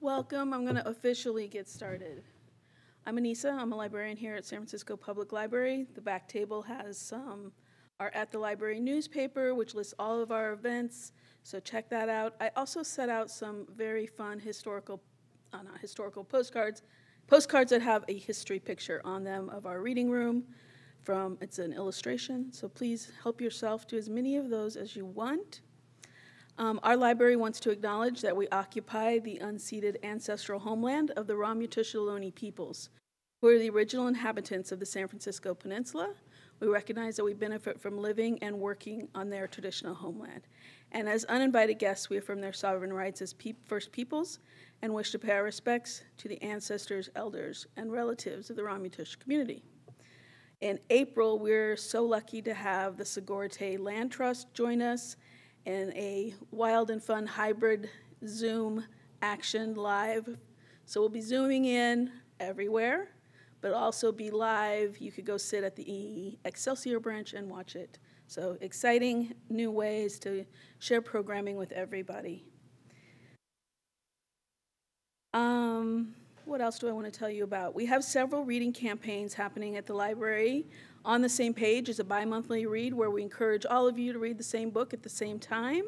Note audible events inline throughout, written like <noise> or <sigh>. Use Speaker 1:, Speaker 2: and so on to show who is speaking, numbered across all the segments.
Speaker 1: Welcome. I'm going to officially get started. I'm Anissa. I'm a librarian here at San Francisco Public Library. The back table has um, our At the Library newspaper, which lists all of our events, so check that out. I also set out some very fun historical, uh, not historical postcards, postcards that have a history picture on them of our reading room. From it's an illustration, so please help yourself to as many of those as you want. Um, our library wants to acknowledge that we occupy the unceded ancestral homeland of the Ramaytush Ohlone peoples, who are the original inhabitants of the San Francisco Peninsula. We recognize that we benefit from living and working on their traditional homeland. And as uninvited guests, we affirm their sovereign rights as pe First Peoples and wish to pay our respects to the ancestors, elders, and relatives of the Ramaytush community. In April, we're so lucky to have the Sogorea Land Trust join us in a wild and fun hybrid Zoom action live. So we'll be zooming in everywhere, but also be live. You could go sit at the Excelsior branch and watch it. So exciting new ways to share programming with everybody. Um, what else do I want to tell you about? We have several reading campaigns happening at the library. On the Same Page is a bi monthly read where we encourage all of you to read the same book at the same time.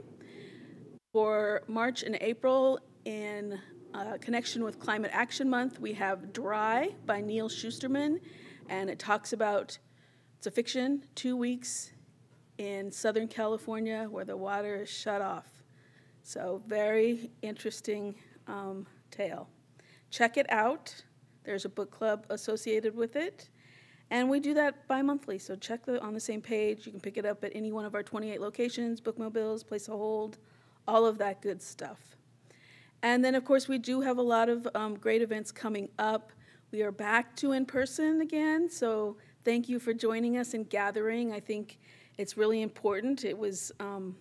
Speaker 1: For March and April, in uh, connection with Climate Action Month, we have Dry by Neal Shusterman, and it talks about it's a fiction, two weeks in Southern California where the water is shut off. So, very interesting um, tale. Check it out. There's a book club associated with it. And we do that bi-monthly, so check the, on the same page. You can pick it up at any one of our 28 locations, bookmobiles, place a hold, all of that good stuff. And then, of course, we do have a lot of um, great events coming up. We are back to in-person again, so thank you for joining us and gathering. I think it's really important. It was, um,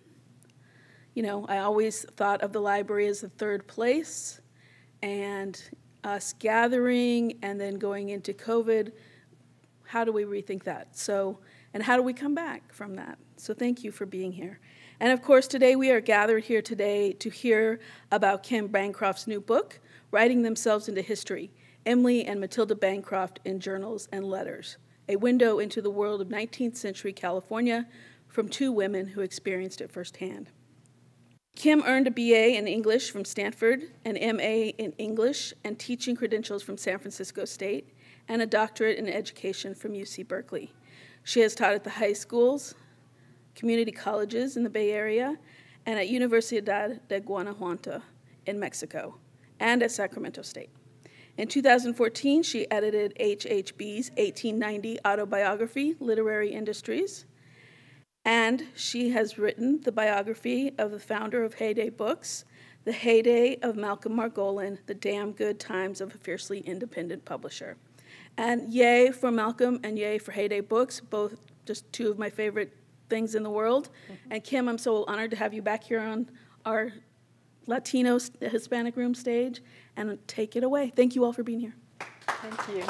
Speaker 1: you know, I always thought of the library as the third place, and us gathering and then going into COVID how do we rethink that? So, and how do we come back from that? So, thank you for being here. And of course, today we are gathered here today to hear about Kim Bancroft's new book, Writing Themselves into History Emily and Matilda Bancroft in Journals and Letters, a window into the world of 19th century California from two women who experienced it firsthand. Kim earned a BA in English from Stanford, an MA in English and teaching credentials from San Francisco State, and a doctorate in education from UC Berkeley. She has taught at the high schools, community colleges in the Bay Area, and at Universidad de Guanajuato in Mexico, and at Sacramento State. In 2014, she edited HHB's 1890 autobiography, Literary Industries, and she has written the biography of the founder of Heyday Books, The Heyday of Malcolm Margolin, The Damn Good Times of a Fiercely Independent Publisher. And yay for Malcolm and yay for Heyday Books, both just two of my favorite things in the world. Mm-hmm. And Kim, I'm so honored to have you back here on our Latino Hispanic Room stage. And take it away. Thank you all for being here.
Speaker 2: Thank you.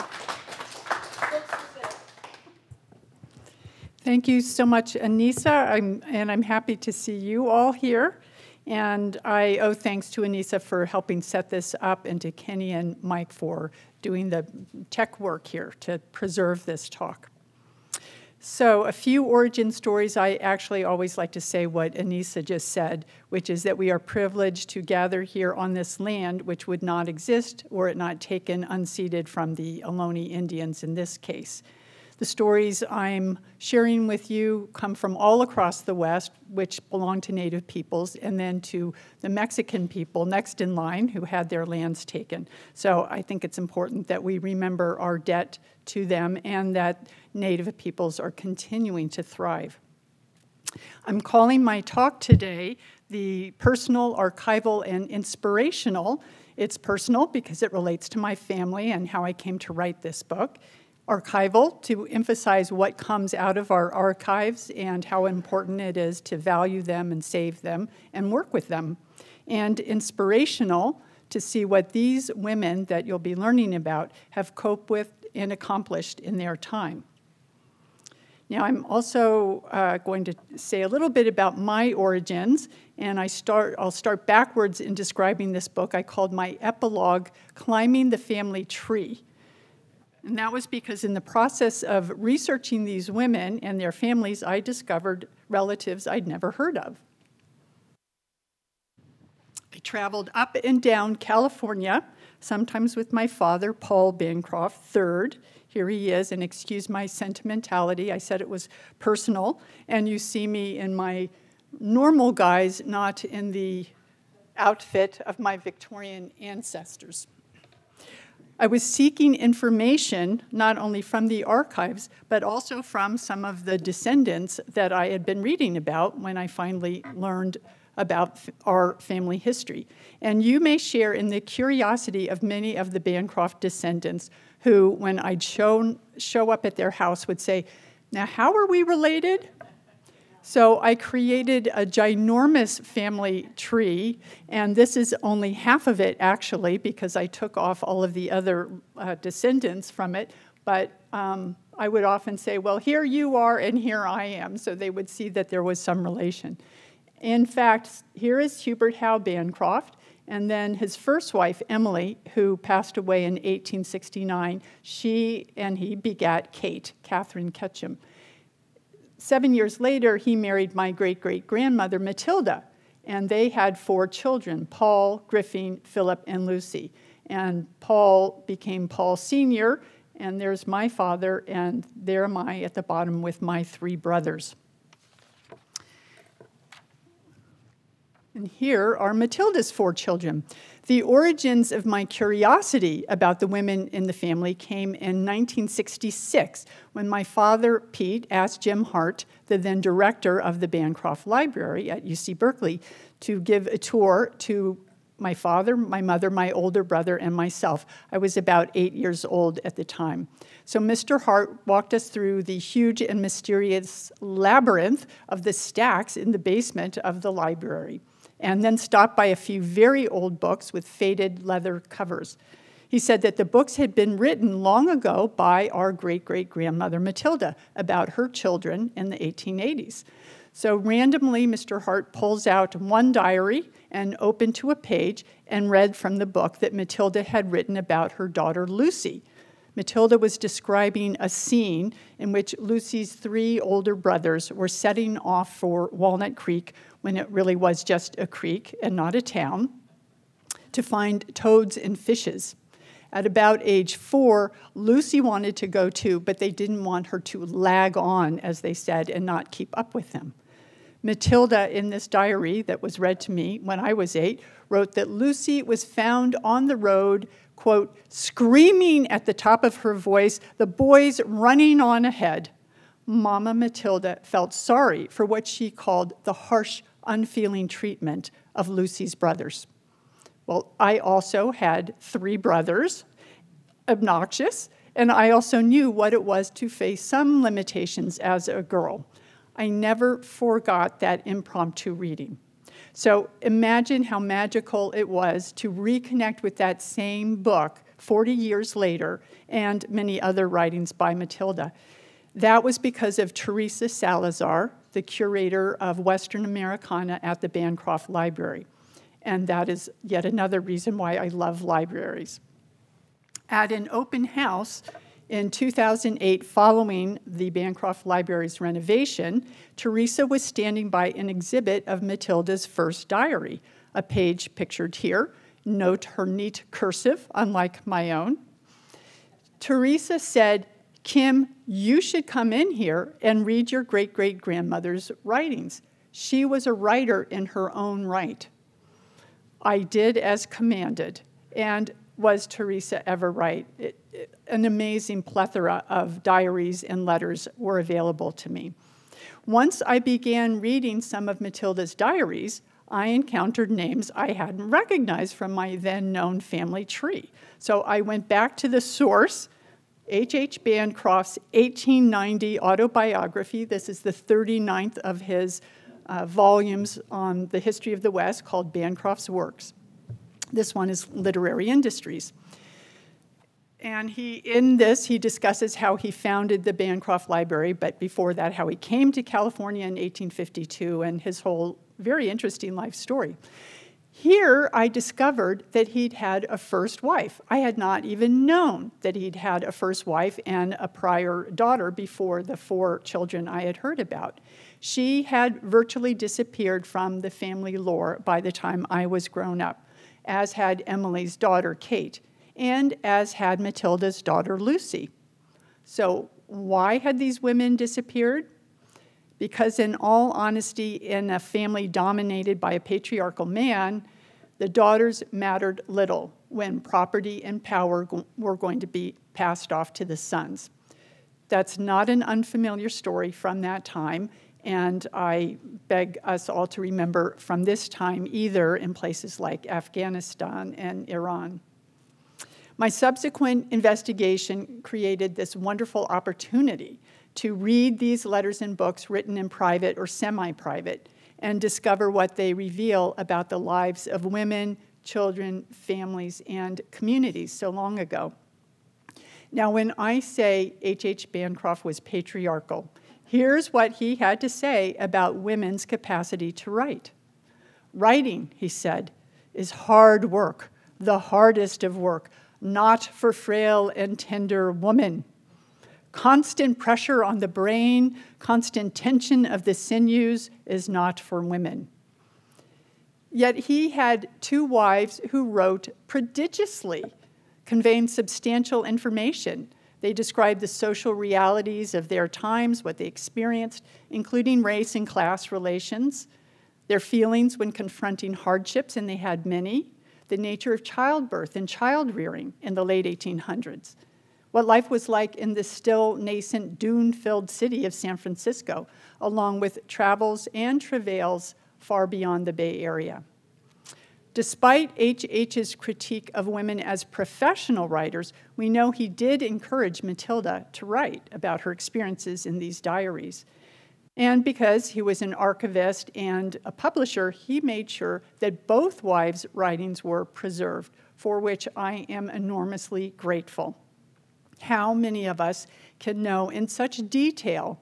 Speaker 2: Thank you so much, Anissa, I'm, and I'm happy to see you all here. And I owe thanks to Anissa for helping set this up and to Kenny and Mike for doing the tech work here to preserve this talk. So a few origin stories. I actually always like to say what Anissa just said, which is that we are privileged to gather here on this land, which would not exist were it not taken unceded from the Ohlone Indians in this case. The stories I'm sharing with you come from all across the West, which belong to Native peoples, and then to the Mexican people next in line who had their lands taken. So I think it's important that we remember our debt to them and that Native peoples are continuing to thrive. I'm calling my talk today the personal, archival, and inspirational. It's personal because it relates to my family and how I came to write this book archival to emphasize what comes out of our archives and how important it is to value them and save them and work with them. And inspirational to see what these women that you'll be learning about have coped with and accomplished in their time. Now, I'm also uh, going to say a little bit about my origins, and I start, I'll start backwards in describing this book. I called my epilogue Climbing the Family Tree. And that was because in the process of researching these women and their families, I discovered relatives I'd never heard of. I traveled up and down California, sometimes with my father, Paul Bancroft III, here he is, and excuse my sentimentality. I said it was personal, and you see me in my normal guise, not in the outfit of my Victorian ancestors. I was seeking information not only from the archives, but also from some of the descendants that I had been reading about when I finally learned about our family history. And you may share in the curiosity of many of the Bancroft descendants who, when I'd show, show up at their house, would say, Now, how are we related? So I created a ginormous family tree, and this is only half of it actually, because I took off all of the other uh, descendants from it. But um, I would often say, Well, here you are, and here I am. So they would see that there was some relation. In fact, here is Hubert Howe Bancroft. And then his first wife, Emily, who passed away in 1869, she and he begat Kate, Catherine Ketchum. Seven years later, he married my great great grandmother, Matilda, and they had four children Paul, Griffing, Philip, and Lucy. And Paul became Paul Sr., and there's my father, and there am I at the bottom with my three brothers. And here are Matilda's four children. The origins of my curiosity about the women in the family came in 1966 when my father, Pete, asked Jim Hart, the then director of the Bancroft Library at UC Berkeley, to give a tour to my father, my mother, my older brother, and myself. I was about eight years old at the time. So Mr. Hart walked us through the huge and mysterious labyrinth of the stacks in the basement of the library and then stopped by a few very old books with faded leather covers. He said that the books had been written long ago by our great great grandmother Matilda about her children in the 1880s. So randomly, Mr. Hart pulls out one diary and opened to a page and read from the book that Matilda had written about her daughter Lucy. Matilda was describing a scene in which Lucy's three older brothers were setting off for Walnut Creek when it really was just a creek and not a town, to find toads and fishes. At about age four, Lucy wanted to go too, but they didn't want her to lag on, as they said, and not keep up with them. Matilda, in this diary that was read to me when I was eight, wrote that Lucy was found on the road, quote, screaming at the top of her voice, the boys running on ahead. Mama Matilda felt sorry for what she called the harsh unfeeling treatment of Lucy's brothers. Well, I also had three brothers, obnoxious, and I also knew what it was to face some limitations as a girl. I never forgot that impromptu reading. So imagine how magical it was to reconnect with that same book 40 years later and many other writings by Matilda. That was because of Theresa Salazar, the curator of Western Americana at the Bancroft Library. And that is yet another reason why I love libraries. At an open house in 2008, following the Bancroft Library's renovation, Theresa was standing by an exhibit of Matilda's first diary, a page pictured here. Note her neat cursive, unlike my own. Theresa said, Kim, you should come in here and read your great great grandmother's writings. She was a writer in her own right. I did as commanded. And was Theresa ever right? It, it, an amazing plethora of diaries and letters were available to me. Once I began reading some of Matilda's diaries, I encountered names I hadn't recognized from my then known family tree. So I went back to the source H. H. Bancroft's 1890 autobiography. This is the 39th of his uh, volumes on the history of the West called Bancroft's Works. This one is Literary Industries. And he, in this, he discusses how he founded the Bancroft Library, but before that, how he came to California in 1852 and his whole very interesting life story. Here, I discovered that he'd had a first wife. I had not even known that he'd had a first wife and a prior daughter before the four children I had heard about. She had virtually disappeared from the family lore by the time I was grown up, as had Emily's daughter, Kate and as had Matilda's daughter Lucy. So, why had these women disappeared? Because, in all honesty, in a family dominated by a patriarchal man, the daughters mattered little when property and power were going to be passed off to the sons. That's not an unfamiliar story from that time, and I beg us all to remember from this time either in places like Afghanistan and Iran. My subsequent investigation created this wonderful opportunity to read these letters and books written in private or semi private and discover what they reveal about the lives of women, children, families, and communities so long ago. Now, when I say H.H. H. Bancroft was patriarchal, here's what he had to say about women's capacity to write. Writing, he said, is hard work, the hardest of work, not for frail and tender woman. Constant pressure on the brain, constant tension of the sinews is not for women. Yet he had two wives who wrote prodigiously, conveying substantial information. They described the social realities of their times, what they experienced, including race and class relations, their feelings when confronting hardships, and they had many, the nature of childbirth and child rearing in the late 1800s, what life was like in the still nascent dune filled city of San Francisco, along with travels and travails far beyond the Bay Area. Despite H.H.'s critique of women as professional writers, we know he did encourage Matilda to write about her experiences in these diaries. And because he was an archivist and a publisher, he made sure that both wives' writings were preserved, for which I am enormously grateful. How many of us can know in such detail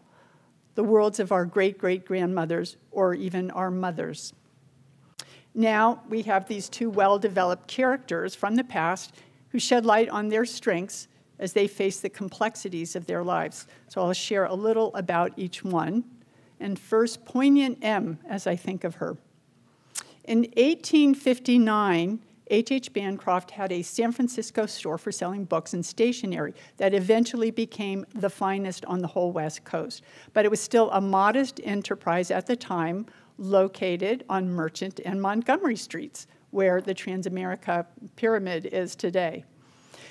Speaker 2: the worlds of our great great grandmothers or even our mothers? Now we have these two well developed characters from the past who shed light on their strengths as they face the complexities of their lives. So I'll share a little about each one and first poignant M as I think of her. In 1859, H.H. Bancroft had a San Francisco store for selling books and stationery that eventually became the finest on the whole West Coast. But it was still a modest enterprise at the time, located on Merchant and Montgomery Streets, where the Transamerica Pyramid is today.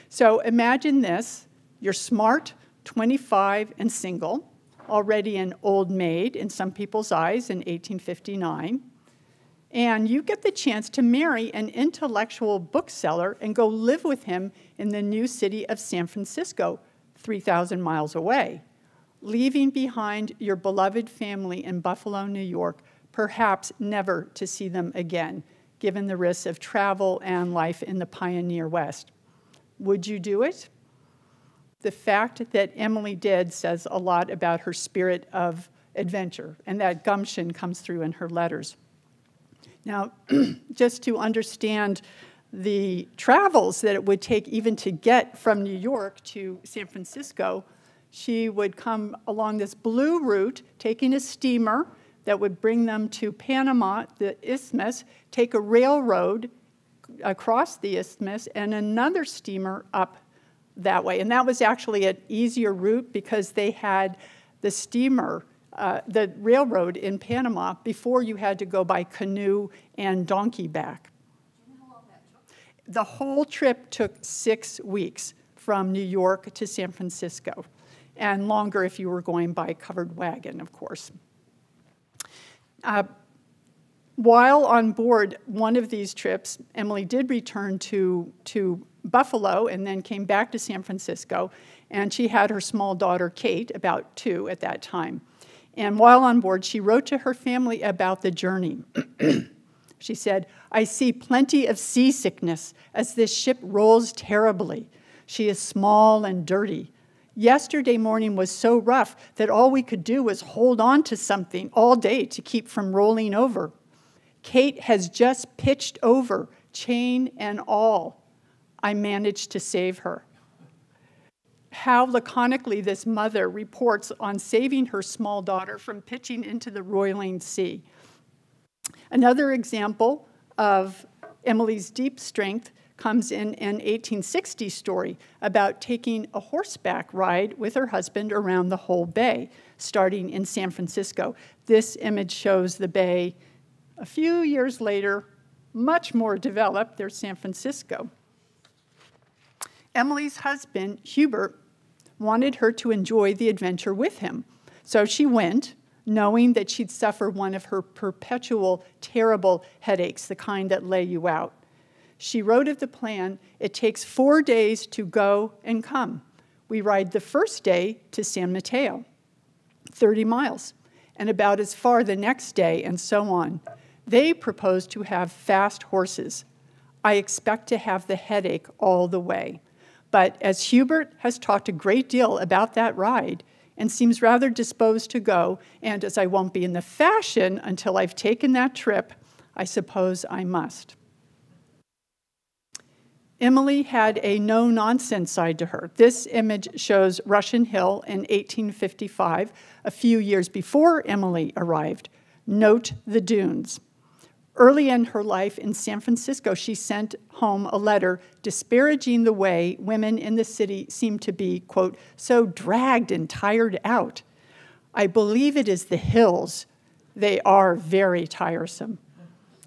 Speaker 2: So imagine this you're smart, 25, and single already an old maid in some people's eyes in 1859. And you get the chance to marry an intellectual bookseller and go live with him in the new city of San Francisco, 3,000 miles away, leaving behind your beloved family in Buffalo, New York, perhaps never to see them again, given the risks of travel and life in the pioneer West. Would you do it? the fact that Emily did says a lot about her spirit of adventure, and that gumption comes through in her letters. Now, <clears throat> just to understand the travels that it would take even to get from New York to San Francisco, she would come along this blue route, taking a steamer that would bring them to Panama, the isthmus, take a railroad across the isthmus, and another steamer up that way. And that was actually an easier route because they had the steamer, uh, the railroad in Panama before you had to go by canoe and donkey back. The whole trip took six weeks from New York to San Francisco, and longer if you were going by covered wagon, of course. Uh, while on board one of these trips, Emily did return to, to Buffalo and then came back to San Francisco. And she had her small daughter, Kate, about two at that time. And while on board, she wrote to her family about the journey. <clears throat> she said, I see plenty of seasickness as this ship rolls terribly. She is small and dirty. Yesterday morning was so rough that all we could do was hold on to something all day to keep from rolling over. Kate has just pitched over, chain and all. I managed to save her. How laconically this mother reports on saving her small daughter from pitching into the roiling sea. Another example of Emily's deep strength comes in an 1860 story about taking a horseback ride with her husband around the whole bay, starting in San Francisco. This image shows the bay a few years later, much more developed. There's San Francisco. Emily's husband, Hubert, wanted her to enjoy the adventure with him. So she went, knowing that she'd suffer one of her perpetual, terrible headaches, the kind that lay you out. She wrote of the plan it takes four days to go and come. We ride the first day to San Mateo, 30 miles, and about as far the next day, and so on. They propose to have fast horses. I expect to have the headache all the way. But as Hubert has talked a great deal about that ride and seems rather disposed to go, and as I won't be in the fashion until I've taken that trip, I suppose I must. Emily had a no nonsense side to her. This image shows Russian Hill in 1855, a few years before Emily arrived. Note the dunes. Early in her life in San Francisco, she sent home a letter disparaging the way women in the city seem to be, quote, so dragged and tired out. I believe it is the hills. They are very tiresome.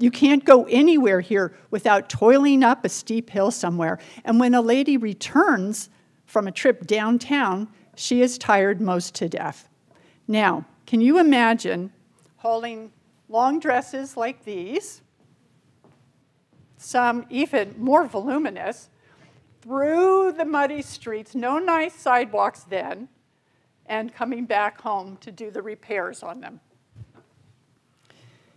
Speaker 2: You can't go anywhere here without toiling up a steep hill somewhere. And when a lady returns from a trip downtown, she is tired most to death. Now, can you imagine hauling long dresses like these, some even more voluminous, through the muddy streets, no nice sidewalks then, and coming back home to do the repairs on them.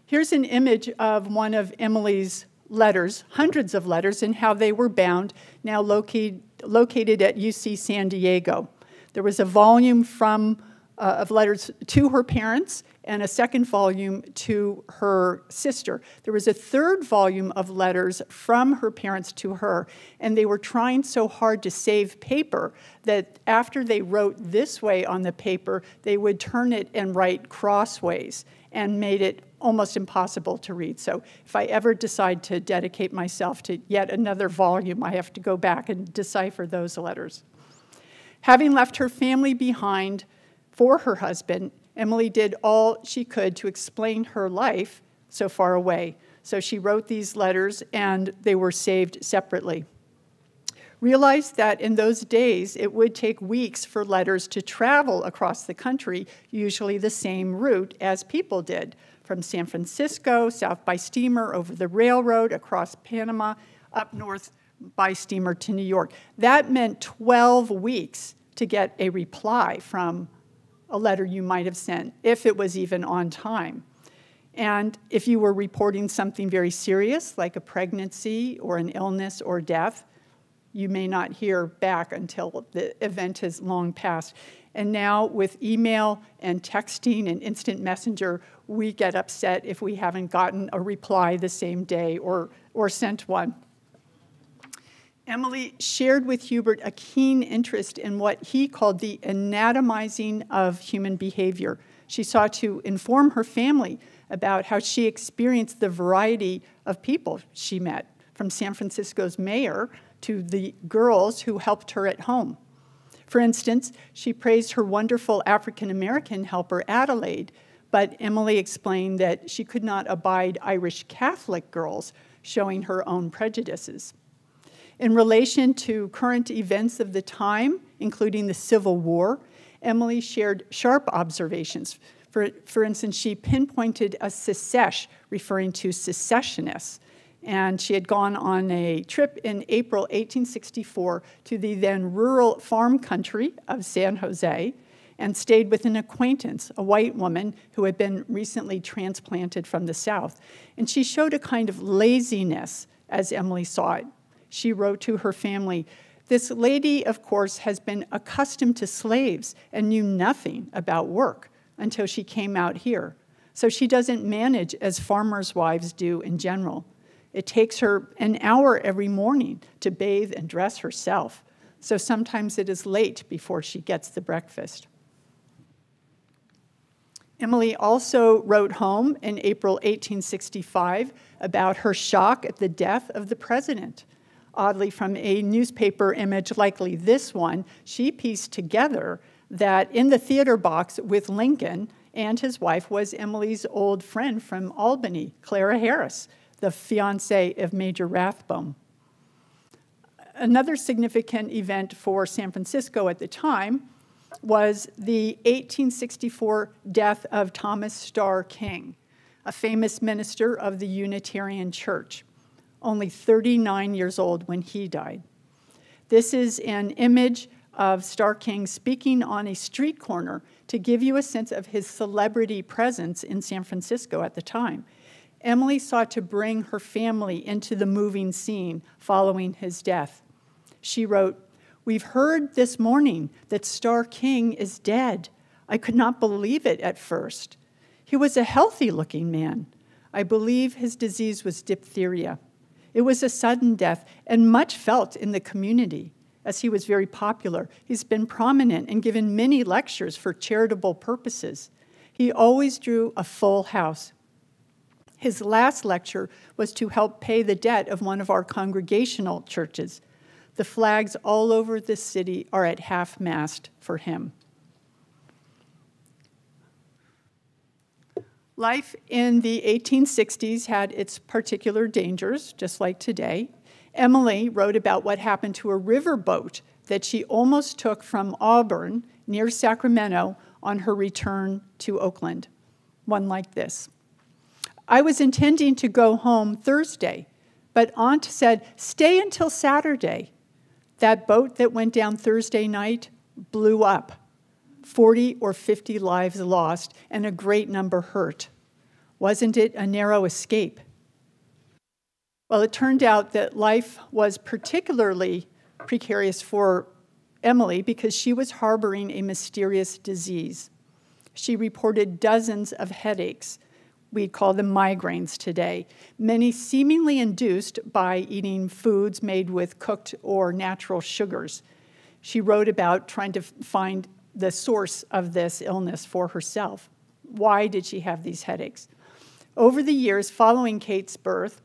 Speaker 2: Here's an image of one of Emily's letters, hundreds of letters, and how they were bound, now located, located at UC San Diego. There was a volume from uh, of letters to her parents and a second volume to her sister. There was a third volume of letters from her parents to her, and they were trying so hard to save paper that after they wrote this way on the paper, they would turn it and write crossways and made it almost impossible to read. So if I ever decide to dedicate myself to yet another volume, I have to go back and decipher those letters. Having left her family behind, for her husband, Emily did all she could to explain her life so far away. So she wrote these letters and they were saved separately. Realized that in those days it would take weeks for letters to travel across the country, usually the same route as people did from San Francisco, south by steamer, over the railroad, across Panama, up north by steamer to New York. That meant 12 weeks to get a reply from a letter you might have sent, if it was even on time. And if you were reporting something very serious, like a pregnancy or an illness or death, you may not hear back until the event has long passed. And now, with email and texting and instant messenger, we get upset if we haven't gotten a reply the same day or, or sent one. Emily shared with Hubert a keen interest in what he called the anatomizing of human behavior. She sought to inform her family about how she experienced the variety of people she met, from San Francisco's mayor to the girls who helped her at home. For instance, she praised her wonderful African American helper, Adelaide, but Emily explained that she could not abide Irish Catholic girls, showing her own prejudices. In relation to current events of the time, including the Civil War, Emily shared sharp observations. For, for instance, she pinpointed a secesh, referring to secessionists. And she had gone on a trip in April 1864 to the then rural farm country of San Jose and stayed with an acquaintance, a white woman who had been recently transplanted from the South. And she showed a kind of laziness, as Emily saw it, she wrote to her family, This lady, of course, has been accustomed to slaves and knew nothing about work until she came out here. So she doesn't manage as farmers' wives do in general. It takes her an hour every morning to bathe and dress herself. So sometimes it is late before she gets the breakfast. Emily also wrote home in April 1865 about her shock at the death of the president. Oddly, from a newspaper image, likely this one, she pieced together that in the theater box with Lincoln and his wife was Emily's old friend from Albany, Clara Harris, the fiancee of Major Rathbone. Another significant event for San Francisco at the time was the 1864 death of Thomas Starr King, a famous minister of the Unitarian Church, only 39 years old when he died. This is an image of Starr King speaking on a street corner to give you a sense of his celebrity presence in San Francisco at the time. Emily sought to bring her family into the moving scene following his death. She wrote, We've heard this morning that Starr King is dead. I could not believe it at first. He was a healthy looking man. I believe his disease was diphtheria. It was a sudden death and much felt in the community as he was very popular. He's been prominent and given many lectures for charitable purposes. He always drew a full house. His last lecture was to help pay the debt of one of our congregational churches. The flags all over the city are at half mast for him. Life in the 1860s had its particular dangers, just like today. Emily wrote about what happened to a riverboat that she almost took from Auburn near Sacramento on her return to Oakland. One like this I was intending to go home Thursday, but Aunt said, Stay until Saturday. That boat that went down Thursday night blew up. 40 or 50 lives lost and a great number hurt. Wasn't it a narrow escape? Well, it turned out that life was particularly precarious for Emily because she was harboring a mysterious disease. She reported dozens of headaches. We'd call them migraines today, many seemingly induced by eating foods made with cooked or natural sugars. She wrote about trying to find the source of this illness for herself. Why did she have these headaches? Over the years following Kate's birth,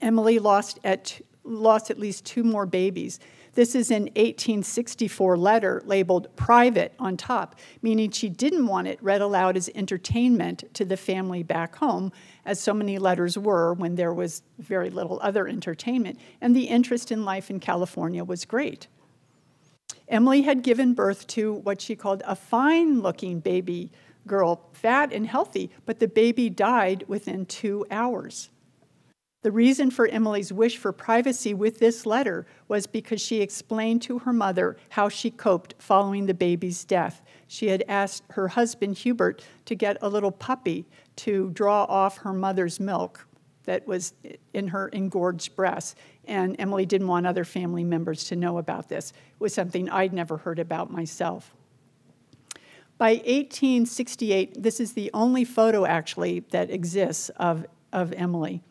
Speaker 2: Emily lost at, lost at least two more babies. This is an 1864 letter labeled private on top, meaning she didn't want it read aloud as entertainment to the family back home, as so many letters were when there was very little other entertainment. And the interest in life in California was great. Emily had given birth to what she called a fine looking baby girl, fat and healthy, but the baby died within two hours. The reason for Emily's wish for privacy with this letter was because she explained to her mother how she coped following the baby's death. She had asked her husband, Hubert, to get a little puppy to draw off her mother's milk that was in her engorged breast. And Emily didn't want other family members to know about this. It was something I'd never heard about myself. By 1868, this is the only photo actually that exists of, of Emily.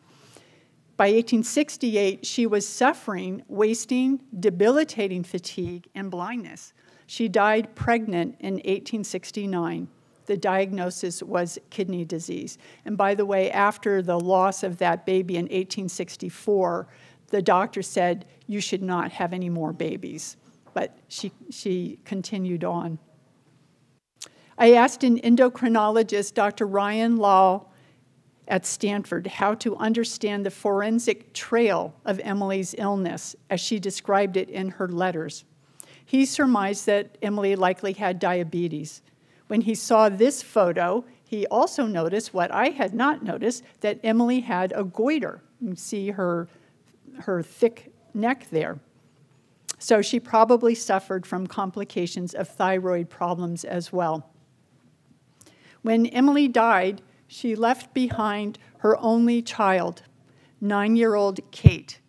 Speaker 2: By 1868, she was suffering wasting, debilitating fatigue, and blindness. She died pregnant in 1869. The diagnosis was kidney disease. And by the way, after the loss of that baby in 1864, the doctor said, You should not have any more babies. But she, she continued on. I asked an endocrinologist, Dr. Ryan Law, at Stanford how to understand the forensic trail of Emily's illness as she described it in her letters. He surmised that Emily likely had diabetes. When he saw this photo, he also noticed what I had not noticed that Emily had a goiter. You see her, her thick neck there. So she probably suffered from complications of thyroid problems as well. When Emily died, she left behind her only child, nine year old Kate.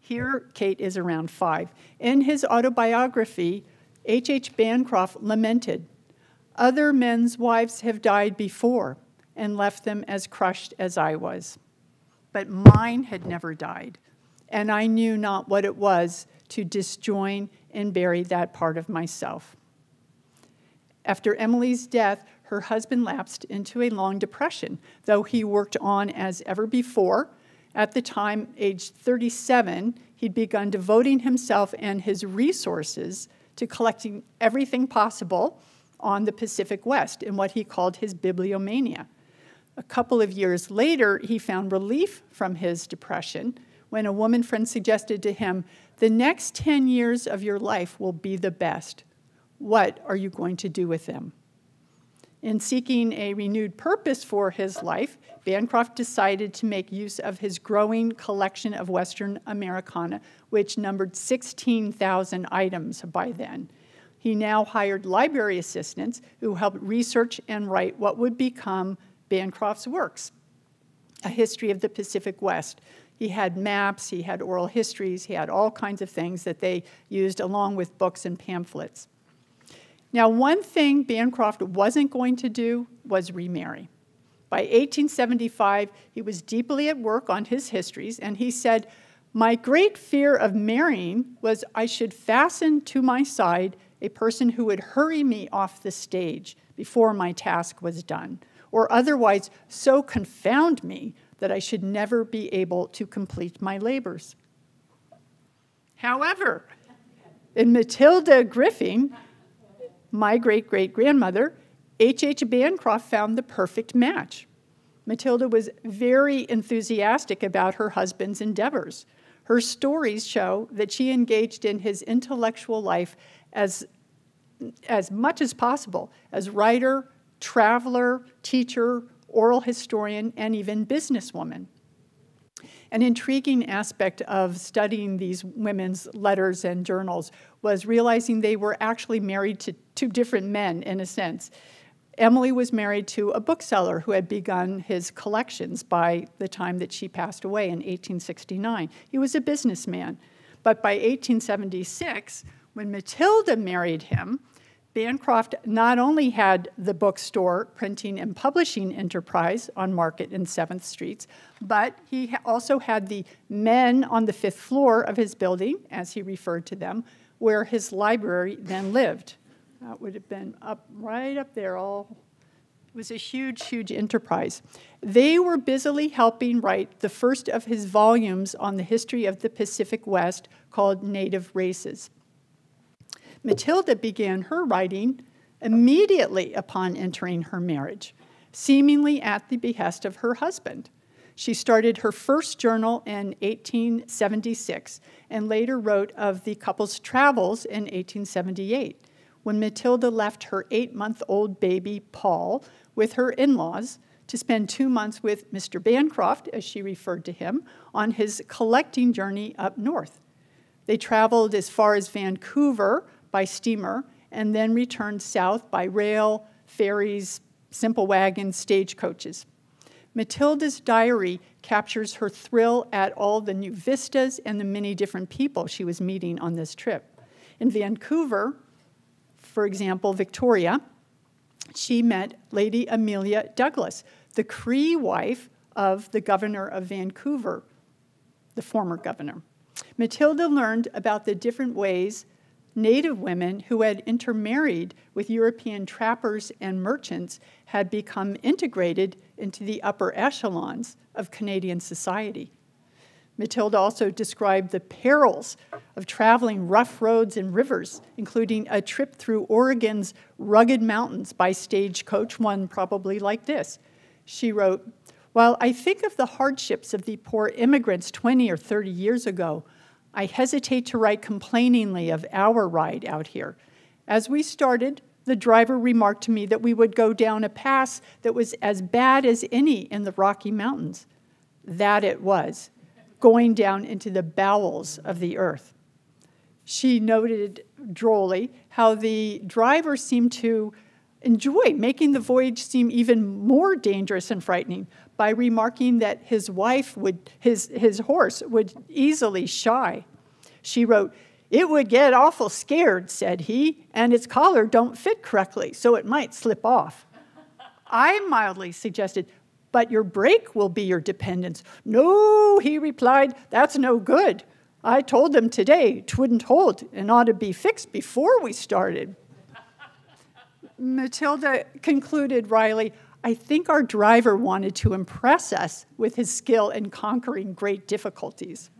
Speaker 2: Here, Kate is around five. In his autobiography, H. H. Bancroft lamented, Other men's wives have died before and left them as crushed as I was. But mine had never died, and I knew not what it was to disjoin and bury that part of myself. After Emily's death, her husband lapsed into a long depression, though he worked on as ever before. At the time, aged 37, he'd begun devoting himself and his resources to collecting everything possible on the Pacific West in what he called his bibliomania. A couple of years later, he found relief from his depression when a woman friend suggested to him, The next 10 years of your life will be the best. What are you going to do with them? In seeking a renewed purpose for his life, Bancroft decided to make use of his growing collection of Western Americana, which numbered 16,000 items by then. He now hired library assistants who helped research and write what would become Bancroft's works a history of the Pacific West. He had maps, he had oral histories, he had all kinds of things that they used along with books and pamphlets. Now, one thing Bancroft wasn't going to do was remarry. By 1875, he was deeply at work on his histories, and he said, My great fear of marrying was I should fasten to my side a person who would hurry me off the stage before my task was done, or otherwise so confound me that I should never be able to complete my labors. However, in Matilda Griffing, my great great grandmother, H.H. H. Bancroft found the perfect match. Matilda was very enthusiastic about her husband's endeavors. Her stories show that she engaged in his intellectual life as, as much as possible as writer, traveler, teacher, oral historian, and even businesswoman. An intriguing aspect of studying these women's letters and journals was realizing they were actually married to two different men, in a sense. Emily was married to a bookseller who had begun his collections by the time that she passed away in 1869. He was a businessman. But by 1876, when Matilda married him, Bancroft not only had the bookstore, printing, and publishing enterprise on Market and 7th Streets, but he also had the men on the fifth floor of his building, as he referred to them, where his library then lived. That would have been up right up there, all it was a huge, huge enterprise. They were busily helping write the first of his volumes on the history of the Pacific West called Native Races. Matilda began her writing immediately upon entering her marriage, seemingly at the behest of her husband. She started her first journal in 1876 and later wrote of the couple's travels in 1878 when Matilda left her eight month old baby, Paul, with her in laws to spend two months with Mr. Bancroft, as she referred to him, on his collecting journey up north. They traveled as far as Vancouver by steamer and then returned south by rail, ferries, simple wagons, stagecoaches. Matilda's diary captures her thrill at all the new vistas and the many different people she was meeting on this trip. In Vancouver, for example, Victoria, she met Lady Amelia Douglas, the Cree wife of the governor of Vancouver, the former governor. Matilda learned about the different ways Native women who had intermarried with European trappers and merchants had become integrated into the upper echelons of Canadian society. Matilda also described the perils of traveling rough roads and rivers, including a trip through Oregon's rugged mountains by stagecoach, one probably like this. She wrote, While I think of the hardships of the poor immigrants 20 or 30 years ago, I hesitate to write complainingly of our ride out here. As we started, the driver remarked to me that we would go down a pass that was as bad as any in the Rocky Mountains. That it was, going down into the bowels of the earth. She noted drolly how the driver seemed to enjoy making the voyage seem even more dangerous and frightening by remarking that his wife would, his, his horse would easily shy. She wrote, It would get awful scared, said he, and its collar don't fit correctly, so it might slip off. I mildly suggested, But your brake will be your dependence. No, he replied, That's no good. I told them today 'twouldn't hold and ought to be fixed before we started. Matilda concluded wryly, I think our driver wanted to impress us with his skill in conquering great difficulties.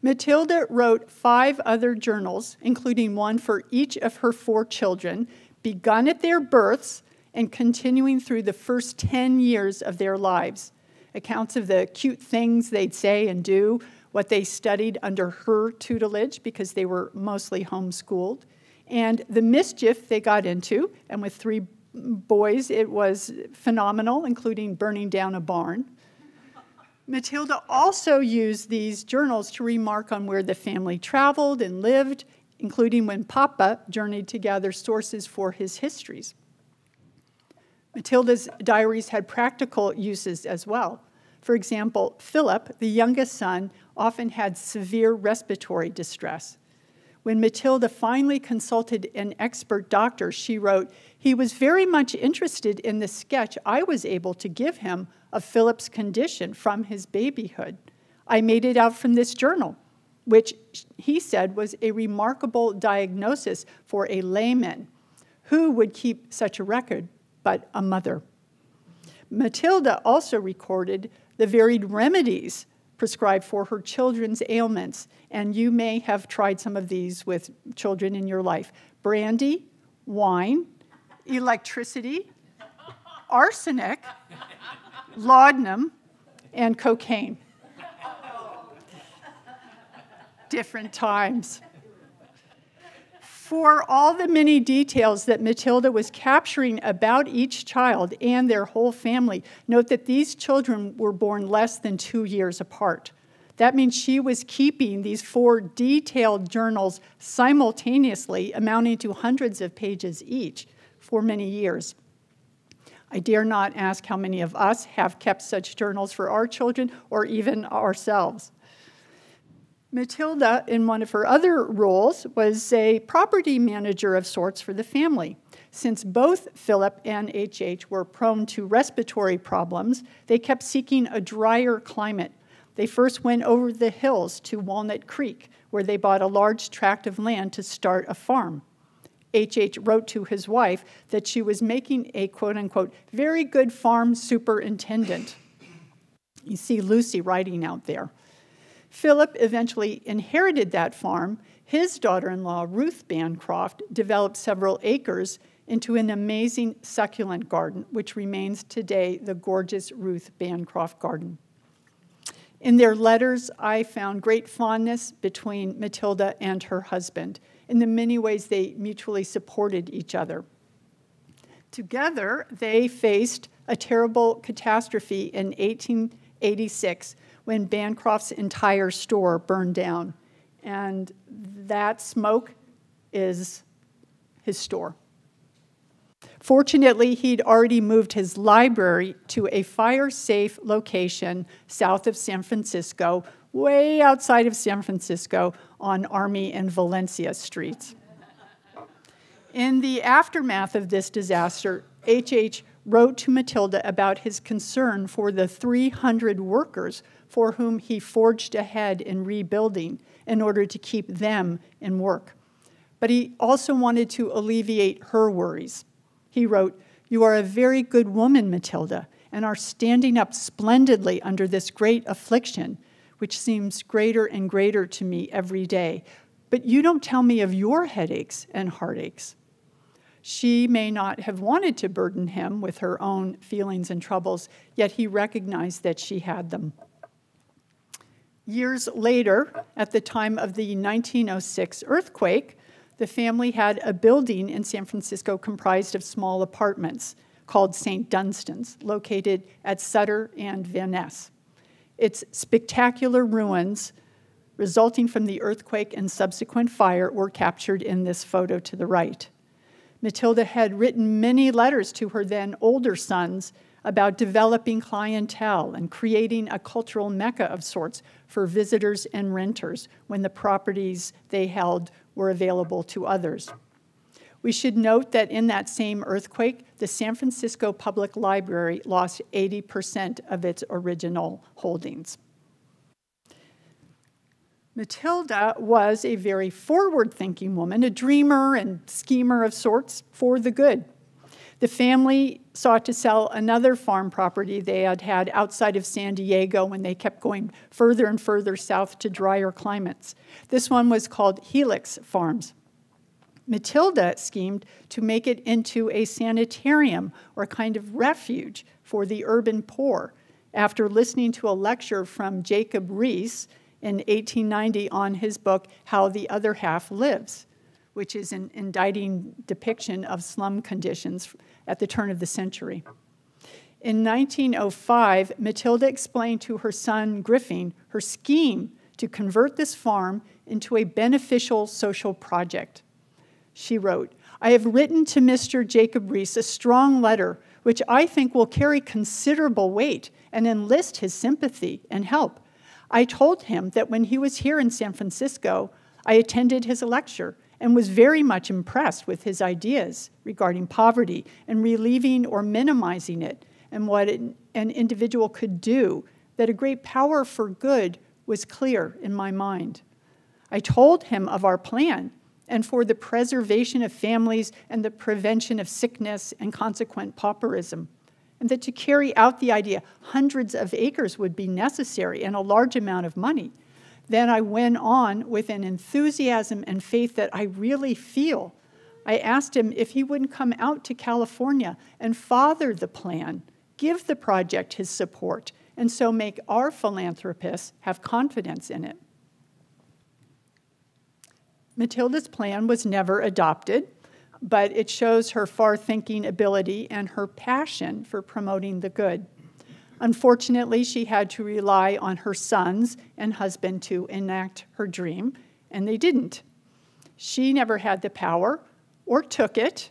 Speaker 2: Matilda wrote five other journals, including one for each of her four children, begun at their births and continuing through the first 10 years of their lives. Accounts of the cute things they'd say and do, what they studied under her tutelage because they were mostly homeschooled, and the mischief they got into, and with three boys, it was phenomenal, including burning down a barn. Matilda also used these journals to remark on where the family traveled and lived, including when Papa journeyed to gather sources for his histories. Matilda's diaries had practical uses as well. For example, Philip, the youngest son, often had severe respiratory distress. When Matilda finally consulted an expert doctor, she wrote, He was very much interested in the sketch I was able to give him of Philip's condition from his babyhood. I made it out from this journal, which he said was a remarkable diagnosis for a layman. Who would keep such a record but a mother? Matilda also recorded the varied remedies prescribed for her children's ailments. And you may have tried some of these with children in your life brandy, wine, electricity, arsenic, laudanum, and cocaine. Different times for all the many details that Matilda was capturing about each child and their whole family, note that these children were born less than two years apart. That means she was keeping these four detailed journals simultaneously, amounting to hundreds of pages each, for many years. I dare not ask how many of us have kept such journals for our children or even ourselves. Matilda, in one of her other roles, was a property manager of sorts for the family. Since both Philip and H.H. were prone to respiratory problems, they kept seeking a drier climate. They first went over the hills to Walnut Creek, where they bought a large tract of land to start a farm. H.H. wrote to his wife that she was making a quote unquote very good farm superintendent. You see Lucy writing out there. Philip eventually inherited that farm. His daughter in law, Ruth Bancroft, developed several acres into an amazing succulent garden, which remains today the gorgeous Ruth Bancroft Garden. In their letters, I found great fondness between Matilda and her husband. In the many ways they mutually supported each other. Together, they faced a terrible catastrophe in 1886 when Bancroft's entire store burned down. And that smoke is his store. Fortunately, he'd already moved his library to a fire safe location south of San Francisco, way outside of San Francisco on Army and Valencia streets. In the aftermath of this disaster, H.H. wrote to Matilda about his concern for the 300 workers for whom he forged ahead in rebuilding in order to keep them in work. But he also wanted to alleviate her worries. He wrote, You are a very good woman, Matilda, and are standing up splendidly under this great affliction, which seems greater and greater to me every day. But you don't tell me of your headaches and heartaches. She may not have wanted to burden him with her own feelings and troubles, yet he recognized that she had them. Years later, at the time of the 1906 earthquake, the family had a building in San Francisco comprised of small apartments called St. Dunstan's, located at Sutter and Van Ness. Its spectacular ruins resulting from the earthquake and subsequent fire were captured in this photo to the right. Matilda had written many letters to her then older sons about developing clientele and creating a cultural mecca of sorts for visitors and renters when the properties they held were available to others. We should note that in that same earthquake, the San Francisco Public Library lost 80% of its original holdings. Matilda was a very forward thinking woman, a dreamer and schemer of sorts for the good. The family sought to sell another farm property they had had outside of San Diego when they kept going further and further south to drier climates. This one was called Helix Farms. Matilda schemed to make it into a sanitarium or a kind of refuge for the urban poor after listening to a lecture from Jacob Riis in 1890 on his book, How the Other Half Lives, which is an indicting depiction of slum conditions at the turn of the century. In 1905, Matilda explained to her son Griffing her scheme to convert this farm into a beneficial social project she wrote, I have written to Mr. Jacob Riis a strong letter which I think will carry considerable weight and enlist his sympathy and help. I told him that when he was here in San Francisco, I attended his lecture and was very much impressed with his ideas regarding poverty and relieving or minimizing it and what an individual could do, that a great power for good was clear in my mind. I told him of our plan and for the preservation of families and the prevention of sickness and consequent pauperism. And that to carry out the idea, hundreds of acres would be necessary and a large amount of money. Then I went on with an enthusiasm and faith that I really feel. I asked him if he wouldn't come out to California and father the plan, give the project his support, and so make our philanthropists have confidence in it. Matilda's plan was never adopted, but it shows her far thinking ability and her passion for promoting the good. Unfortunately, she had to rely on her sons and husband to enact her dream, and they didn't. She never had the power or took it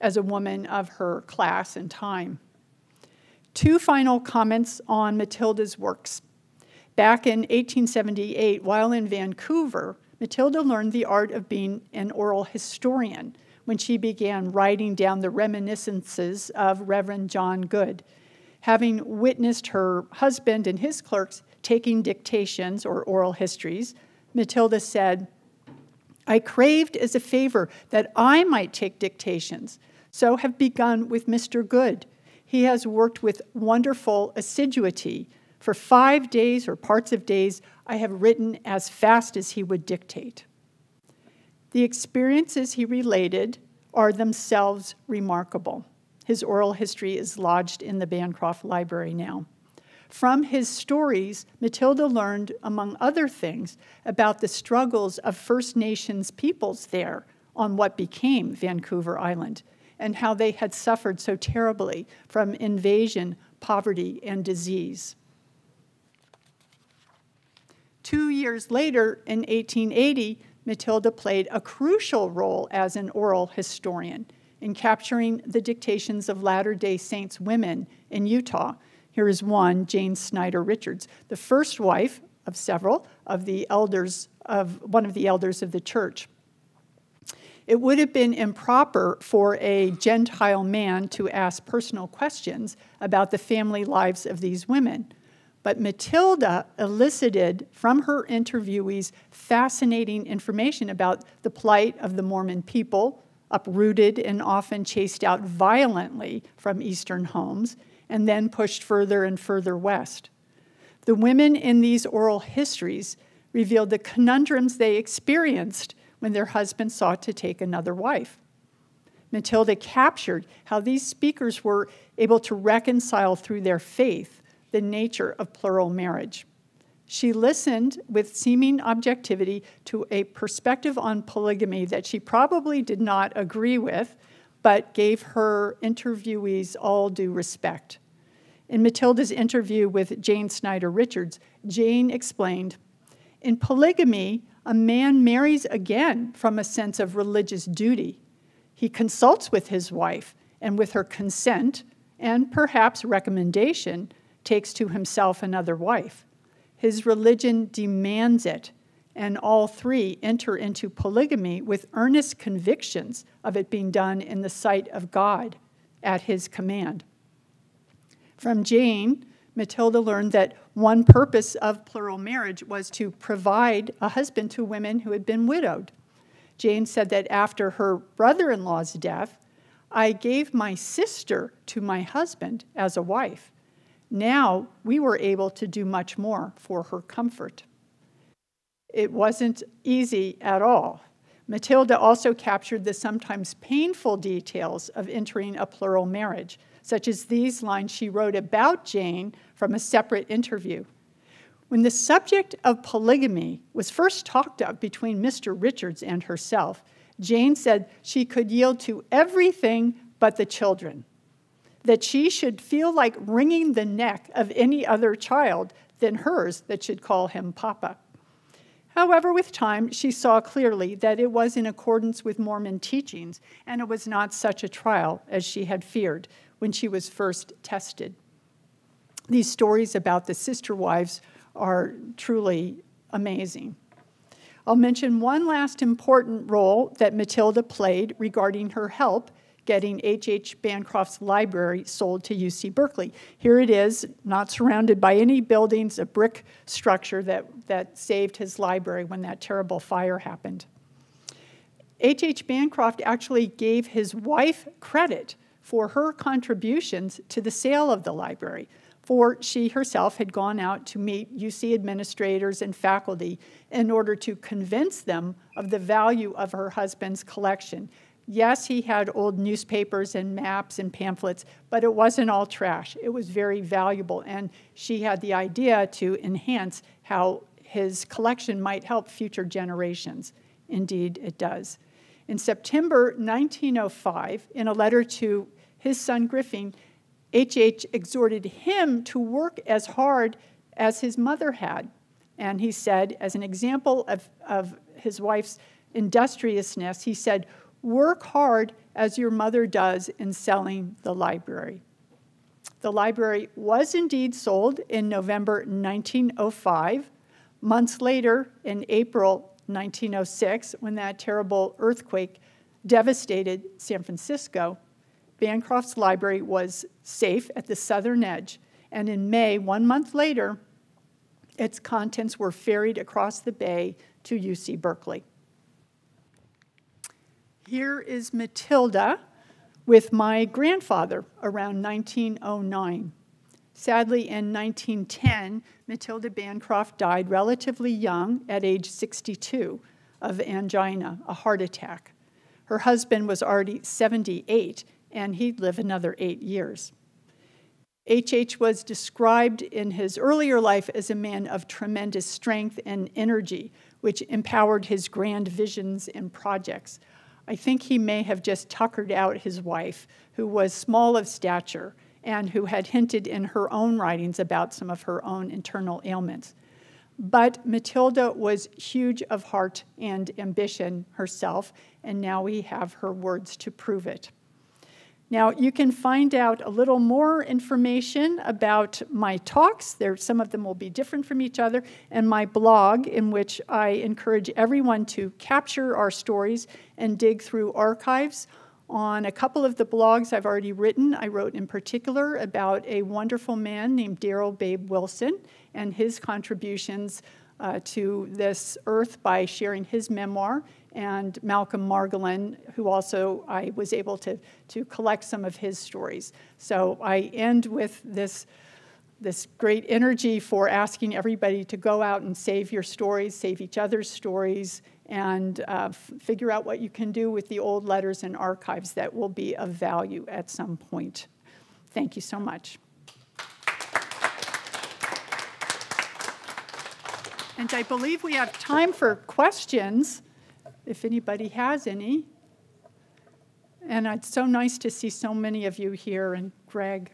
Speaker 2: as a woman of her class and time. Two final comments on Matilda's works. Back in 1878, while in Vancouver, Matilda learned the art of being an oral historian when she began writing down the reminiscences of Reverend John Good. Having witnessed her husband and his clerks taking dictations or oral histories, Matilda said, I craved as a favor that I might take dictations, so have begun with Mr. Good. He has worked with wonderful assiduity. For five days or parts of days, I have written as fast as he would dictate. The experiences he related are themselves remarkable. His oral history is lodged in the Bancroft Library now. From his stories, Matilda learned, among other things, about the struggles of First Nations peoples there on what became Vancouver Island and how they had suffered so terribly from invasion, poverty, and disease. Two years later, in 1880, Matilda played a crucial role as an oral historian in capturing the dictations of Latter day Saints women in Utah. Here is one, Jane Snyder Richards, the first wife of several of the elders of one of the elders of the church. It would have been improper for a Gentile man to ask personal questions about the family lives of these women. But Matilda elicited from her interviewees fascinating information about the plight of the Mormon people, uprooted and often chased out violently from Eastern homes, and then pushed further and further west. The women in these oral histories revealed the conundrums they experienced when their husbands sought to take another wife. Matilda captured how these speakers were able to reconcile through their faith the nature of plural marriage. She listened with seeming objectivity to a perspective on polygamy that she probably did not agree with, but gave her interviewees all due respect. In Matilda's interview with Jane Snyder Richards, Jane explained In polygamy, a man marries again from a sense of religious duty. He consults with his wife, and with her consent, and perhaps recommendation, takes to himself another wife. His religion demands it, and all three enter into polygamy with earnest convictions of it being done in the sight of God at his command. From Jane, Matilda learned that one purpose of plural marriage was to provide a husband to women who had been widowed. Jane said that after her brother in law's death, I gave my sister to my husband as a wife. Now we were able to do much more for her comfort. It wasn't easy at all. Matilda also captured the sometimes painful details of entering a plural marriage, such as these lines she wrote about Jane from a separate interview. When the subject of polygamy was first talked of between Mr. Richards and herself, Jane said she could yield to everything but the children, that she should feel like wringing the neck of any other child than hers that should call him Papa. However, with time, she saw clearly that it was in accordance with Mormon teachings, and it was not such a trial as she had feared when she was first tested. These stories about the sister wives are truly amazing. I'll mention one last important role that Matilda played regarding her help getting H.H. Bancroft's library sold to UC Berkeley. Here it is, not surrounded by any buildings, a brick structure that, that saved his library when that terrible fire happened. H.H. Bancroft actually gave his wife credit for her contributions to the sale of the library for she herself had gone out to meet UC administrators and faculty in order to convince them of the value of her husband's collection. Yes, he had old newspapers and maps and pamphlets, but it wasn't all trash. It was very valuable, and she had the idea to enhance how his collection might help future generations. Indeed, it does. In September 1905, in a letter to his son Griffing, H.H. exhorted him to work as hard as his mother had. And he said, as an example of, of his wife's industriousness, he said, Work hard as your mother does in selling the library. The library was indeed sold in November 1905. Months later, in April 1906, when that terrible earthquake devastated San Francisco, Bancroft's library was safe at the southern edge, and in May, one month later, its contents were ferried across the bay to UC Berkeley. Here is Matilda with my grandfather around 1909. Sadly, in 1910, Matilda Bancroft died relatively young at age 62 of angina, a heart attack. Her husband was already 78 and he'd live another eight years. H.H. was described in his earlier life as a man of tremendous strength and energy, which empowered his grand visions and projects. I think he may have just tuckered out his wife, who was small of stature and who had hinted in her own writings about some of her own internal ailments. But Matilda was huge of heart and ambition herself, and now we have her words to prove it. Now, you can find out a little more information about my talks. There, some of them will be different from each other, and my blog, in which I encourage everyone to capture our stories and dig through archives. On a couple of the blogs I've already written, I wrote in particular about a wonderful man named Darryl Babe Wilson and his contributions uh, to this earth by sharing his memoir and Malcolm Margolin, who also I was able to, to collect some of his stories. So I end with this, this great energy for asking everybody to go out and save your stories, save each other's stories, and uh, figure out what you can do with the old letters and archives that will be of value at some point. Thank you so much. And I believe we have time for questions if anybody has any. And it's so nice to see so many of you here, and Greg.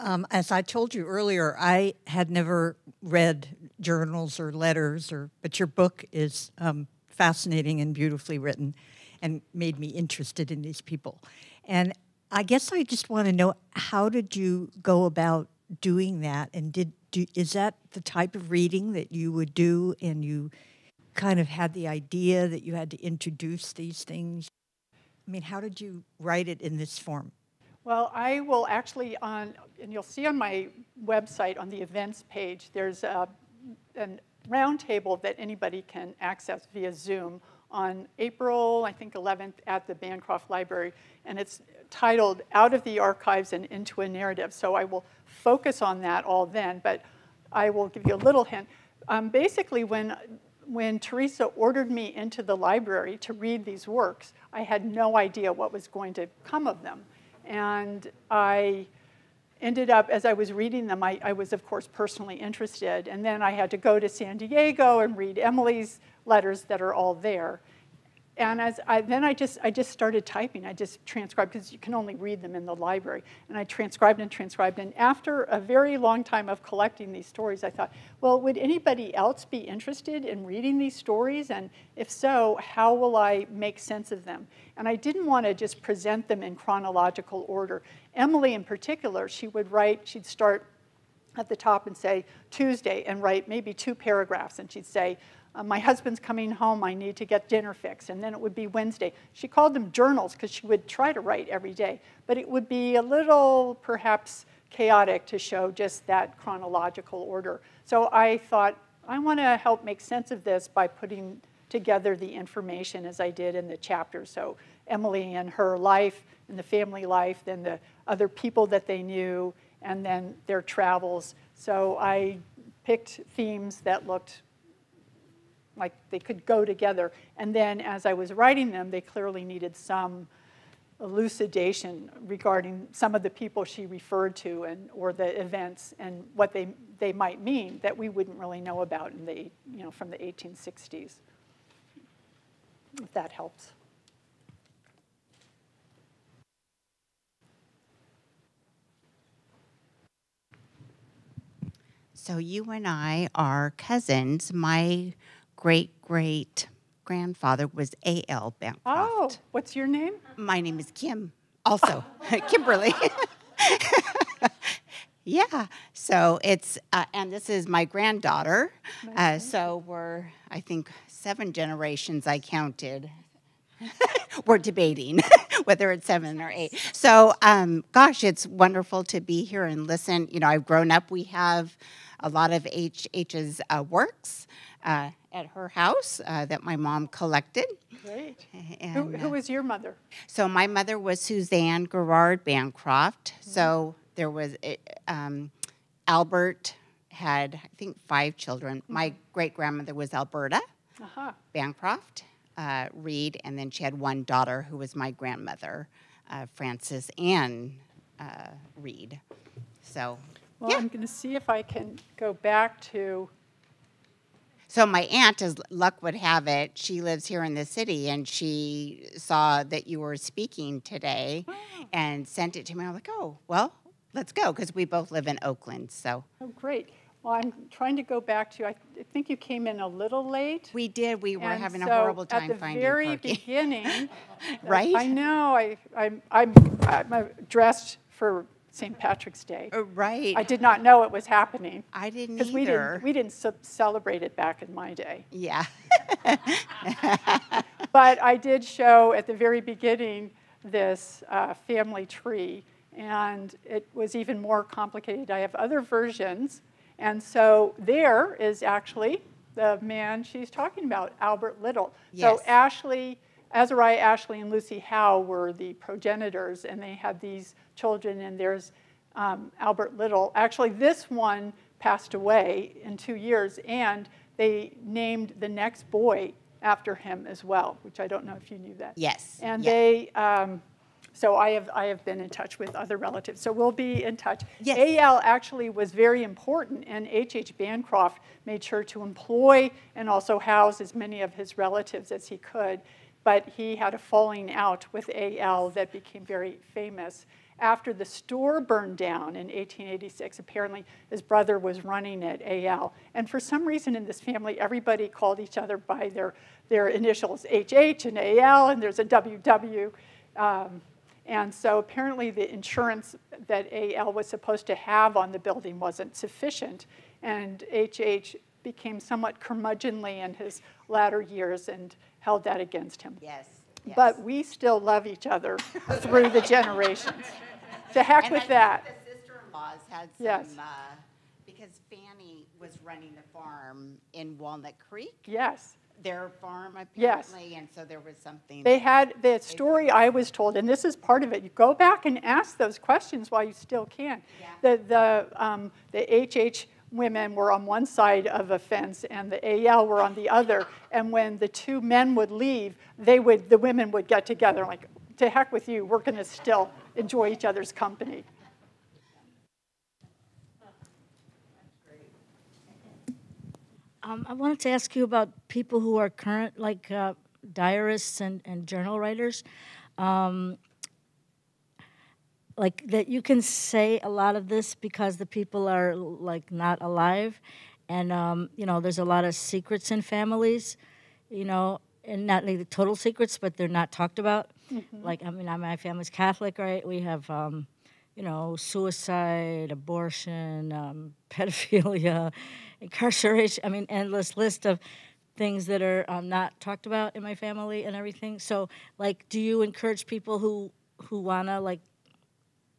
Speaker 3: Um, as I told you earlier, I had never read journals or letters, or but your book is um, fascinating and beautifully written and made me interested in these people. And I guess I just want to know how did you go about doing that? And did do, is that the type of reading that you would do and you kind of had the idea that you had to introduce these things? I mean, how did you write it in this form?
Speaker 2: Well, I will actually on, and you'll see on my website on the events page, there's a, a roundtable that anybody can access via Zoom on April, I think 11th at the Bancroft Library, and it's titled Out of the Archives and Into a Narrative. So I will focus on that all then, but I will give you a little hint. Um, basically, when, when Theresa ordered me into the library to read these works, I had no idea what was going to come of them. And I ended up, as I was reading them, I, I, was, of course, personally interested. And then I had to go to San Diego and read Emily's letters that are all there. And as I, then I just, I just started typing. I just transcribed, because you can only read them in the library. And I transcribed and transcribed. And after a very long time of collecting these stories, I thought, well, would anybody else be interested in reading these stories? And if so, how will I make sense of them? And I didn't want to just present them in chronological order. Emily, in particular, she would write, she'd start at the top and say Tuesday and write maybe two paragraphs. And she'd say, uh, my husband's coming home, I need to get dinner fixed. And then it would be Wednesday. She called them journals because she would try to write every day. But it would be a little, perhaps, chaotic to show just that chronological order. So I thought, I want to help make sense of this by putting together the information as I did in the chapters. So Emily and her life and the family life, then the other people that they knew, and then their travels. So I picked themes that looked like they could go together. And then as I was writing them, they clearly needed some elucidation regarding some of the people she referred to and or the events and what they they might mean that we wouldn't really know about in the you know from the 1860s. If that helps.
Speaker 4: So you and I are cousins. My great great grandfather was A.L. Bancroft.
Speaker 2: Oh, what's your name?
Speaker 4: My name is Kim, also, <laughs> Kimberly. <laughs> yeah, so it's, uh, and this is my granddaughter. Uh, so we're, I think, seven generations I counted. <laughs> we're debating whether it's seven or eight. So, um, gosh, it's wonderful to be here and listen. You know, I've grown up, we have a lot of H H's uh, works. Uh, at her house uh, that my mom collected.
Speaker 2: Great. And, who, who, was your mother?
Speaker 4: So my mother was Suzanne Gerard Bancroft. Mm-hmm. So there was eh, um, Albert had I think five children. Mm-hmm. My great grandmother was Alberta uh-huh. Bancroft uh, Reed, and then she had one daughter who was my grandmother, uh, Frances Ann uh, Reed. So.
Speaker 2: Well, yeah. I'm going to see if I can go back to
Speaker 4: so my aunt, as luck would have it, she lives here in the city, and she saw that you were speaking today, oh. and sent it to me. I'm like, oh, well, let's go because we both live in Oakland. So.
Speaker 2: Oh, great. Well, I'm trying to go back to. I think you came in a little late.
Speaker 4: We did. We were having so a horrible time
Speaker 2: finding At the very <laughs> beginning,
Speaker 4: right?
Speaker 2: I know. I, I'm, I'm, I'm dressed for St. Patrick's Day.
Speaker 4: Uh, right.
Speaker 2: I did not know it was happening.
Speaker 4: I didn't
Speaker 2: Because we didn't, we didn't celebrate it back in my day.
Speaker 4: Yeah. <laughs>
Speaker 2: but I did show at the very beginning this uh, family tree, and it was even more complicated. I have other versions, and so there is actually the man she's talking about, Albert Little.
Speaker 4: Yes.
Speaker 2: So Ashley, Azariah, Ashley, and Lucy Howe were the progenitors, and they had these children, and there's um, Albert Little. Actually, this one passed away in two years, and they named the next boy after him as well, which I don't know if you knew that.
Speaker 4: Yes.
Speaker 2: And
Speaker 4: yeah.
Speaker 2: they, um, so I have, I have been in touch with other relatives. So we'll be in touch.
Speaker 4: Yes.
Speaker 2: AL actually was very important, and H.H. Bancroft made sure to employ and also house as many of his relatives as he could. But he had a falling out with AL that became very famous. after the store burned down in 1886. Apparently, his brother was running it, AL. And for some reason in this family, everybody called each other by their, their initials, HH and AL, and there's a WW. Um, and so apparently the insurance that AL was supposed to have on the building wasn't sufficient. And HH became somewhat curmudgeonly in his latter years and held that against him.
Speaker 4: Yes. yes.
Speaker 2: But we still love each other through the generations. <laughs> To heck
Speaker 4: And
Speaker 2: with
Speaker 4: I
Speaker 2: that.
Speaker 4: The sister-in-laws had some,
Speaker 2: Yes.
Speaker 4: uh, because Fanny was running the farm in Walnut Creek,
Speaker 2: Yes.
Speaker 4: their farm
Speaker 2: Yes.
Speaker 4: apparently, and so there was something.
Speaker 2: They had the story I was told, and this is part of it. You go back and ask those questions while you still can.
Speaker 4: Yeah.
Speaker 2: The the um, the HH women were on one side of a fence, and the AL were on the other. And when the two men would leave, they would the women would get together like, to heck with you. We're going to still enjoy each other's company.
Speaker 5: Um, I wanted to ask you about people who are current, like uh, diarists and, and journal writers. Um, like that you can say a lot of this because the people are like not alive. And um, you know there's a lot of secrets in families you know and not like the total secrets but they're not talked about. Like i mean I- my family's catholic right? We have um, you know suicide abortion um, <laughs> pedophilia incarceration i mean endless list of things that are um, not talked about in my family and everything. So like do you encourage people who who wanna like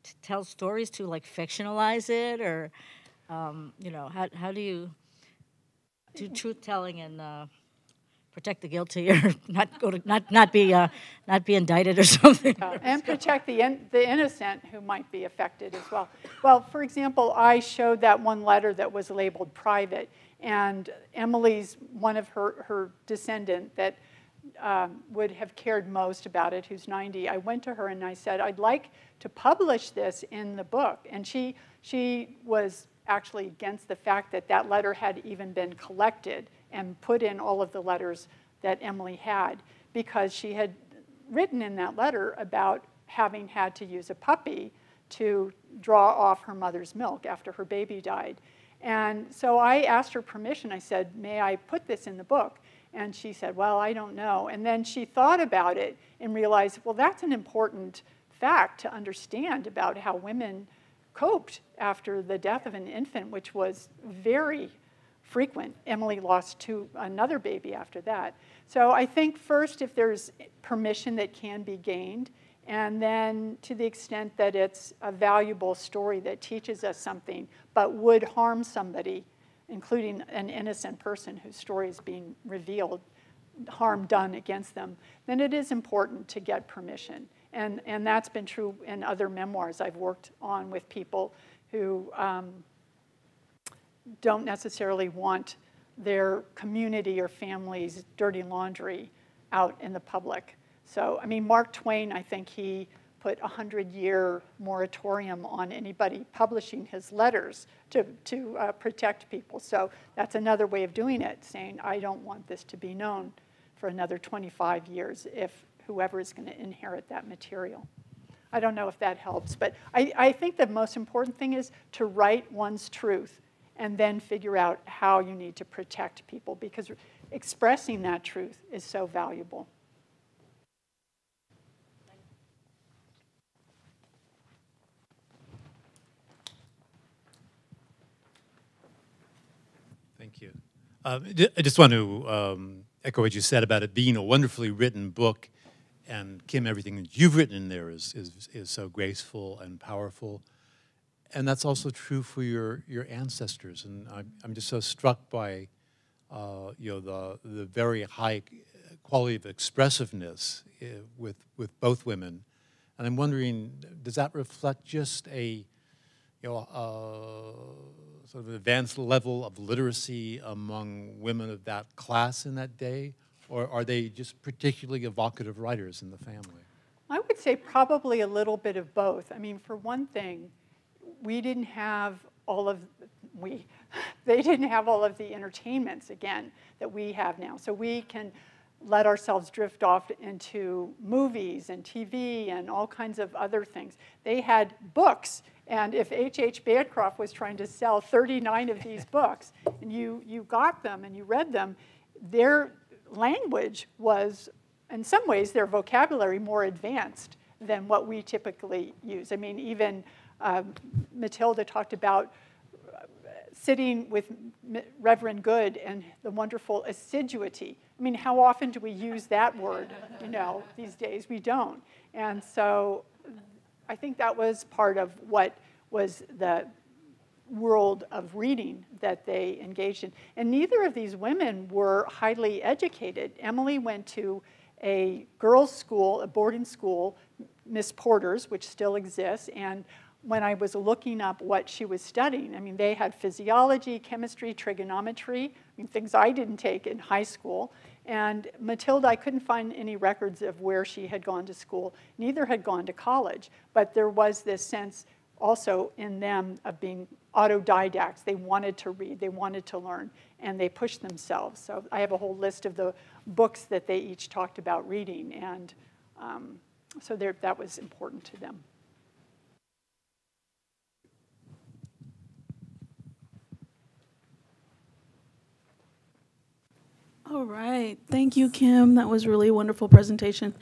Speaker 5: to tell stories to like fictionalize it or um, you know how, how do you do truth telling and uh, protect the guilty or <laughs> not go to not not be uh, not be indicted or <laughs> something
Speaker 2: and protect the, in, the innocent who might be affected as well. Well, for example, I showed that one letter that was labeled private, and Emily's one of her, her descendant that um, would have cared most about it, who's 90. I went to her and I said, I'd like to publish this in the book. And she, she was actually against the fact that that letter had even been collected and put in all of the letters that Emily had because she had written in that letter about having had to use a puppy to draw off her mother's milk after her baby died. And so I asked her permission. I said, May I put this in the book? And she said, Well, I don't know. And then she thought about it and realized, Well, that's an important fact to understand about how women coped after the death of an infant, which was very frequent. Emily lost to another baby after that. So I think first, if there's permission that can be gained, and then to the extent that it's a valuable story that teaches us something, but would harm somebody, including an innocent person whose story is being revealed, harm done against them, then it is important to get permission. And, and that's been true in other memoirs I've worked on with people who um, don't necessarily want their community or family's dirty laundry out in the public. So, I mean, Mark Twain, I think he put a 100 year moratorium on anybody publishing his letters to, to uh, protect people. So, that's another way of doing it, saying, I don't want this to be known for another 25 years if whoever is going to inherit that material. I don't know if that helps, but I, I think the most important thing is to write one's truth and then figure out how you need to protect people because expressing that truth is so valuable.
Speaker 6: Thank you. Um, just want to um, echo what you said about it being a wonderfully written book. And Kim, everything that you've written in there is, is, is so graceful and powerful. And that's also true for your, your ancestors. And I'm, I'm just so struck by uh, you know, the, the very high quality of expressiveness uh, with, with both women. And I'm wondering, does that reflect just a, you know, uh, sort of advanced level of literacy among women of that class in that day? Or are they just particularly evocative writers in the family?
Speaker 2: I would say probably a little bit of both. I mean, for one thing, we didn't have all of we <laughs> they didn't have all of the entertainments again that we have now. So we can let ourselves drift off into movies and TV and all kinds of other things. They had books, and if H.H. H. Bancroft was trying to sell 39 of these <laughs> books, and you, you got them and you read them, their language was, in some ways, their vocabulary more advanced than what we typically use. I mean, even um, Matilda talked about sitting with Reverend Good and the wonderful assiduity. I mean, how often do we use that word, you know, these days? We don't. And so I think that was part of what was the world of reading that they engaged in. And neither of these women were highly educated. Emily went to a girls' school, a boarding school, Miss Porter's, which still exists, and when I was looking up what she was studying. I mean, they had physiology, chemistry, trigonometry, I mean, things I didn't take in high school. And Matilda, I couldn't find any records of where she had gone to school. Neither had gone to college. But there was this sense also in them of being autodidacts. They wanted to read, they wanted to learn, and they pushed themselves. So I have a whole list of the books that they each talked about reading. And um, so that was important to them.
Speaker 1: All right. Thank you, Kim. That was really a wonderful presentation.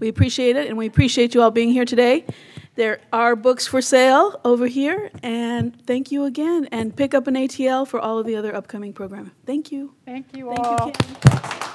Speaker 1: We appreciate it, and we appreciate you all being here today. There are books for sale over here, and thank you again. And pick up an ATL for all of the other upcoming programming. Thank you.
Speaker 2: Thank you
Speaker 1: Thank
Speaker 2: all.
Speaker 1: you, Kim.